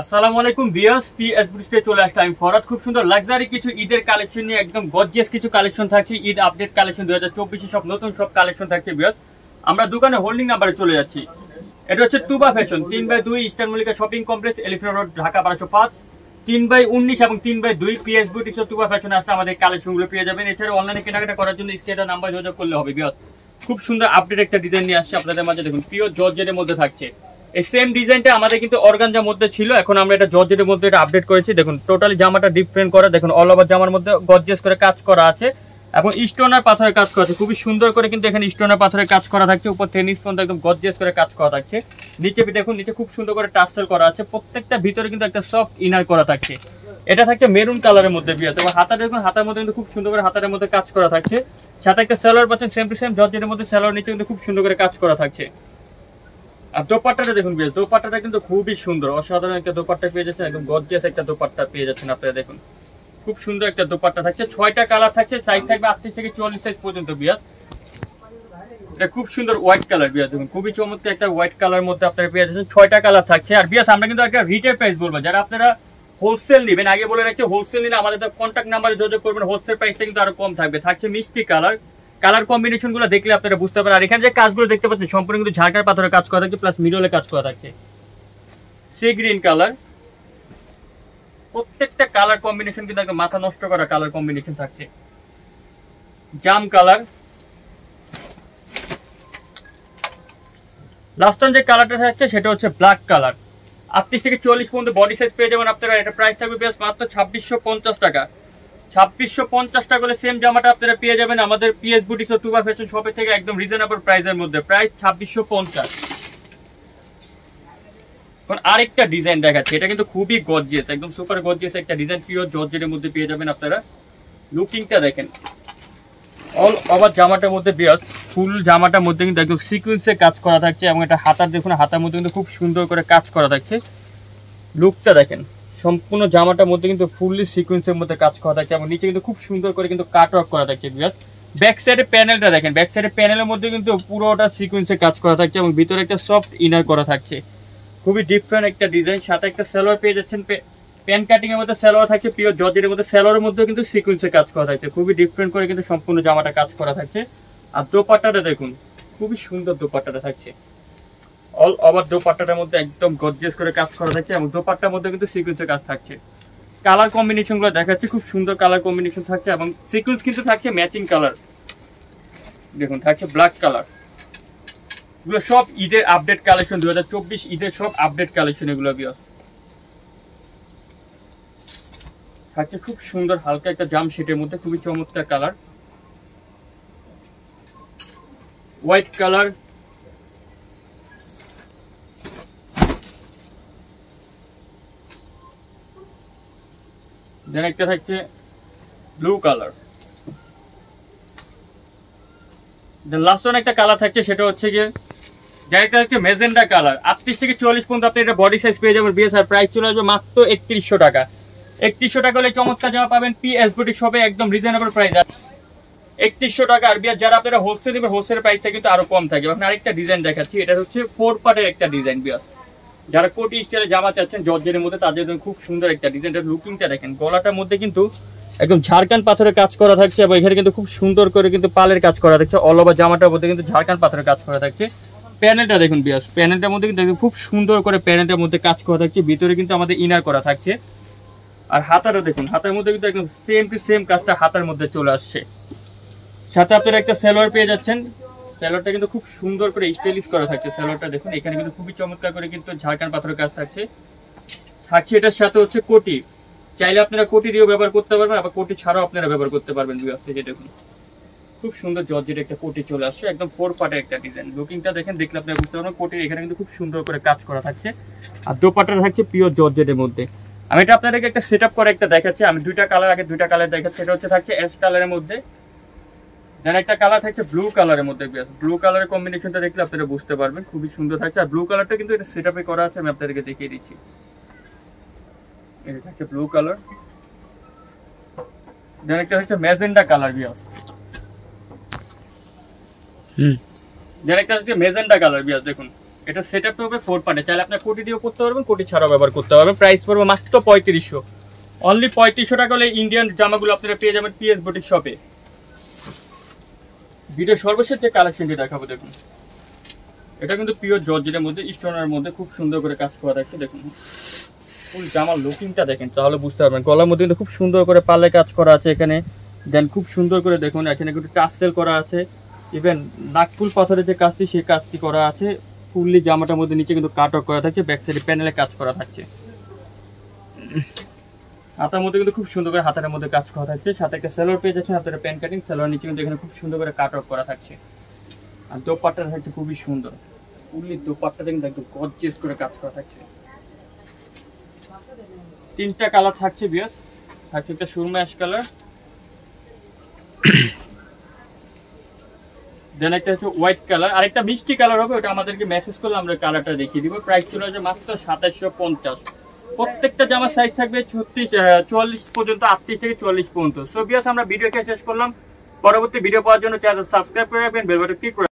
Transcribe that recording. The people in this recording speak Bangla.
আসসালামু আলাইকুম পিএস চলে আমি খুব সুন্দর লাক্সারি কিছু ঈদের কালেকশন নিয়ে, একদম কিছু কালেকশন থাকছে। ঈদ আপডেট কালেকশন দুই হাজার সব নতুন সব কালেকশন থাকছে আমরা দোকানে হোল্ডিং নাম্বারে চলে যাচ্ছি। এটা হচ্ছে টুবা ফ্যাশন তিন বাই দুই Mallika shopping complex elephant road Dhaka বারোশো পাঁচ। তিন বাই উনিশ এবং তিন বাই দুই পিএস বুটিক্স টুবা ফ্যাশনে আসলে আমাদের কালেকশনগুলো পেয়ে যাবেন। এছাড়া অনলাইনে কেনাকাটা করার জন্য স্ক্রিনে নাম্বার যোগাযোগ করলে হবে ভিউয়ার্স। খুব সুন্দর আপডেট একটা ডিজাইন নিয়ে আসছে। আপনাদের মাঝে দেখুন পিওর জর্জেটের মধ্যে থাকছে। এই সেম ডিজাইনটা আমাদের কিন্তু অর্গানজার মধ্যে ছিল। এখন আমরা এটা জর্জেটের মধ্যে এটা আপডেট করেছি। দেখুন টোটালি জামাটা ডিফারেন্ট করা। দেখুন অল ওভার জামার মধ্যে গর্জিয়াস করে কাজ করা আছে। এবং স্টোনার পাথরের কাজ করা আছে। খুবই সুন্দর করে কিন্তু এখানে স্টোনার পাথরের কাজ করা থাকছে। উপর টেনিস পর্যন্ত একদম গর্জিয়াস করে কাজ করা থাকছে। নিচে দেখুন, নিচে খুব সুন্দর করে টার্সেল করা আছে। প্রত্যেকটা ভিতরে কিন্তু একটা সফট ইনার করা থাকছে। এটা থাকছে মেরুন কালারের মধ্যে বিয়ে এবং হাতাটা দেখুন, হাতার মধ্যে কিন্তু খুব সুন্দর করে হাতারের মধ্যে কাজ করা থাকছে। সাথে একটা স্যালোয়ার পাচ্ছেন সেম টু সেম জর্জেটের মধ্যে স্যালোয়ার নিচে কিন্তু খুব সুন্দর করে কাজ করা থাকছে। আর দোপাট্টাটা দেখুন বেশ দোপাট্টাটা কিন্তু খুবই সুন্দর। অসাধারণ একটা দোপাট্টা পেয়ে যাচ্ছেন, একদম গর্জিয়াস একটা দোপাট্টা পেয়ে যাচ্ছেন আপনারা দেখুন। খুব সুন্দর একটা দোপাট্টা থাকছে, ছয়টা কালার থাকছে সাইজ থাকবে আটত্রিশ থেকে চল্লিশ সাইজ পর্যন্ত বিয়াস খুব সুন্দর হোয়াইট কালার বিয়াস দেখুন, খুবই চমৎকার একটা হোয়াইট কালার মধ্যে আপনারা পেয়ে যাচ্ছেন, ছয়টা কালার থাকছে। আর বিয়াস আমরা কিন্তু একটা রিটেল প্রাইস বলব, যারা আপনারা হোলসেল নেবেন, আগে বলে রাখছি হোলসেল নিলে আমাদের কন্ট্যাক্ট নাম্বারে যোগাযোগ করবেন হোলসেল প্রাইসটা কিন্তু আরও কম থাকবে। থাকছে মিষ্টি কালার কালার কম্বিনেশনগুলো দেখলে আপনারা বুঝতে পারেন আর এখানে যে কাজগুলো দেখতে পাচ্ছেন, সম্পূর্ণ কিন্তু ঝাড়কার পাথরের কাজ করা থাকছে প্লাস মিডলে কাজ করা থাকছে। সি গ্রিন কালার প্রত্যেকটা কালার কম্বিনেশন কিন্তু একটা মাথা নষ্ট করা কালার কম্বিনেশন থাকছে। জাম কালার লাস্ট যে কালারটা থাকছে, সেটা হচ্ছে ব্ল্যাক কালার আটত্রিশ থেকে চল্লিশ পর্যন্ত বডি সাইজ পেয়ে যাবেন আপনারা। এটা প্রাইস থাকবে বেশ মাত্র ছাব্বিশশো টাকা। ছাব্বিশশো পঞ্চাশ টাকা করে সেম জামাটা আপনারা পেয়ে যাবেন আমাদের পিএস বুটিক্স ও টুবা ফ্যাশন শপের থেকে একদম রিজনেবল প্রাইসের মধ্যে। প্রাইস ছাব্বিশশো পঞ্চাশ। আরেকটা ডিজাইন দেখাচ্ছে। এটা কিন্তু খুবই গর্জিয়াস একদম সুপার গর্জিয়াস একটা ডিজাইন পিওর জর্জের মধ্যে পেয়ে যাবেন আপনারা। লুকিংটা দেখেন। অল ওভার জামাটার মধ্যে বিয়াস ফুল জামাটার মধ্যে কিন্তু একদম সিকুয়েন্সে কাজ করা থাকছে এবং এটা হাতার দেখুন, হাতার মধ্যে কিন্তু খুব সুন্দর করে কাজ করা থাকছে। লুকটা দেখেন। সম্পূর্ণ জামাটার মধ্যে কিন্তু ফুললি সিকুয়েন্সের মধ্যে কাজ করা থাকছে এবং নিচে কিন্তু খুব সুন্দর করে কিন্তু কাট ওয়ার্ক করা থাকছে বিয়াস ব্যাক সাইডের প্যানেলটা দেখেন ব্যাক সাইডের প্যানেলের মধ্যে কিন্তু পুরোটা সিকুয়েন্সে কাজ করা থাকছে এবং ভিতরে একটা সফট ইনার করা থাকছে। খুবই ডিফারেন্ট একটা ডিজাইন সাথে একটা সালোয়ার পেয়ে যাচ্ছেন প্যান কাটিং এর মধ্যে সালোয়ার থাকছে পিওর জর্জের মধ্যে সালোয়ারের মধ্যে কিন্তু সিকুয়েন্সে কাজ করা থাকছে। খুবই ডিফারেন্ট করে কিন্তু সম্পূর্ণ জামাটা কাজ করা থাকছে। আর দোপাট্টাটা দেখুন, খুবই সুন্দর দোপাট্টাটা থাকছে। অল ওভার দোপাট্টাটার মধ্যে একদম গর্জিয়াস করে কাজ করা থাকছে এবং দোপাট্টার মধ্যে কিন্তু সিকুয়েন্সের কাজ থাকছে। কালার কম্বিনেশনগুলো দেখাচ্ছে, খুব সুন্দর কালার কম্বিনেশন থাকছে এবং সিকুয়েন্স কিন্তু থাকছে ম্যাচিং কালার দেখুন, থাকছে ব্ল্যাক কালার এগুলো সব ঈদের আপডেট কালেকশন দু ঈদের সব আপডেট কালেকশন এগুলো বিয়স থাকছে খুব সুন্দর হালকা একটা জাম শিটের মধ্যে, খুবই চমৎকার কালার হোয়াইট কালার দেন একটা থাকছে blue colour then last one একটা কালার থাকছে, সেটা হচ্ছে গিয়ে যেটা হচ্ছে মেজেন্ডা কালার আটত্রিশ থেকে চল্লিশ পর্যন্ত আপনি এটা বডি সাইজ পেয়ে যাবেন। বিএসআর প্রাইস চলে আসবে মাত্র একত্রিশশো টাকা। একত্রিশশো টাকা হলে চমৎকার জামা পাবেন পি এস বুটি শপে একদম রিজনেবল প্রাইস একত্রিশশো টাকা আর বিয়ার যারা আপনারা হোলসেল নেবেন হোলসেল প্রাইসটা কিন্তু আরও কম থাকে এখন আরেকটা ডিজাইন দেখাচ্ছি, এটা হচ্ছে ফোর পার্টের একটা ডিজাইন বিয়ার। যারা কোটি স্টাইলে জামা চাচ্ছেন জর্জের মধ্যে, তাদের জন্য খুব সুন্দর একটা ডিজাইনটা লুকিংটা দেখেন। গলাটার মধ্যে কিন্তু একদম ঝাড়খান পাথরের কাজ করা থাকছে এবং এখানে কিন্তু খুব সুন্দর করে কিন্তু পালের কাজ করা থাকছে। অল ওভার জামাটার মধ্যে কিন্তু ঝাড়খান পাথরের কাজ করা থাকছে। প্যানেলটা দেখুন বিয়াস প্যানেলটার মধ্যে কিন্তু খুব সুন্দর করে প্যানেলটার মধ্যে কাজ করা থাকছে। ভিতরে কিন্তু আমাদের ইনার করা থাকছে। আর হাতাটা দেখুন, হাতার মধ্যে কিন্তু একদম সেম টু সেম কাজটা হাতার মধ্যে চলে আসছে। সাথে আপনারা একটা সেলোয়ার পেয়ে যাচ্ছেন। সেলোয়ারটা কিন্তু খুব সুন্দর করে স্টাইলিশ করা থাকছে সেলোয়ারটা দেখুন, এখানে কিন্তু খুবই চমৎকার করে কিন্তু ঝাড়খান পাথরের কাজ থাকছে। থাকছে এটার সাথে হচ্ছে কোটি। চাইলে আপনারা কোটি দিয়েও ব্যবহার করতে পারবেন, আবার কোটি ছাড়াও আপনারা ব্যবহার করতে পারবেন থেকে দেখুন। খুব সুন্দর জর্জের একটা কোটি চলে আসছে, একদম ফোর পার্টের একটা ডিজাইন লুকিংটা দেখেন, দেখলে আপনারা বুঝতে পারবেন, কোটির এখানে কিন্তু খুব সুন্দর করে কাজ করা থাকছে। আর দোপাটা থাকছে পিওর জর্জেটের মধ্যে। আমি এটা আপনাদেরকে একটা সেট আপ করে একটা দেখাচ্ছি, আমি দুইটা কালার আগে দুইটা কালার দেখাচ্ছি, এটা হচ্ছে থাকছে অ্যাশ কালারের মধ্যে। দেন একটা কালার থাকছে ব্লু কালারের মধ্যে ব্লু কালারের কম্বিনেশনটা দেখলে আপনারা বুঝতে পারবেন খুবই সুন্দর থাকছে। আর ব্লু কালারটা কিন্তু এটা সেট আপে করা আছে আমি আপনাদেরকে দেখিয়ে দিচ্ছি। এটা থাকছে ব্লু কালার দেন একটা হচ্ছে ম্যাজেন্ডা কালার বিয়াস হুম। দেন একটা হচ্ছে মেজেন্ডা কালার বিয়াস দেখুন। এটা সেট আপ হবে ফোর পার্টে চাইলে আপনার কোটি দিয়েও করতে পারবেন কোটি ছাড়াও ব্যবহার করতে পারবেন। প্রাইস পড়বে মাত্র পঁয়ত্রিশশো। অনলি পঁয়ত্রিশশো টাকা হলে ইন্ডিয়ান জামাগুলো আপনারা পেয়ে যাবেন পিএস বুটিক শপে ভিডিও সর্বশেষ যে কালেকশনটি দেখাবো, দেখুন। এটা কিন্তু পিওর জর্জেটের মধ্যে, স্টোনের মধ্যে খুব সুন্দর করে কাজ করা থাকছে দেখুন। ফুল জামার লুকিংটা দেখেন, তাহলে বুঝতে পারবেন। গলার মধ্যে কিন্তু খুব সুন্দর করে পাল্লে কাজ করা আছে এখানে। দেন খুব সুন্দর করে দেখুন, এখানে কিন্তু টাসেল করা আছে। ইভেন নাকফুল পাথরের যে কাজটি, সেই কাজটি করা আছে। ফুললি জামাটার মধ্যে নিচে কিন্তু কাট করা থাকছে ব্যাক সাইডে প্যানেলে কাজ করা থাকছে। হাতার মধ্যে কিন্তু খুব সুন্দর করে হাতের মধ্যে কাজ করা থাকছে। সাথে একটা সেলোর পেয়ে যাচ্ছে হাতের প্যান কাটিং সেলোর নিচে কিন্তু এখানে খুব সুন্দর করে কাট করা থাকছে। আর দোপাট্টা থাকছে খুবই সুন্দর। ফুললি দোপাট্টাতে কিন্তু একদম গর্জিয়াস করে কাজ করা থাকছে। তিনটা কালার থাকছে বিয়াস থাকছে একটা সুরমা অ্যাশ কালার দেন একটা হচ্ছে হোয়াইট কালার আর একটা মিষ্টি কালার হবে, ওটা আমাদেরকে মেসেজ করলে আমরা কালারটা দেখিয়ে দিব। প্রাইস চলে আসবে মাত্র সাতাশশো পঞ্চাশ। প্রত্যেকটা জামার সাইজ থাকবে ছত্রিশ চুয়াল্লিশ পর্যন্ত, আটত্রিশ থেকে চুয়াল্লিশ পর্যন্ত। সো বিয়াস আমরা ভিডিওকে শেষ করলাম। পরবর্তী ভিডিও পাওয়ার জন্য চ্যানেল সাবস্ক্রাইব করে রাখবেন বেল বাটন ক্লিক করে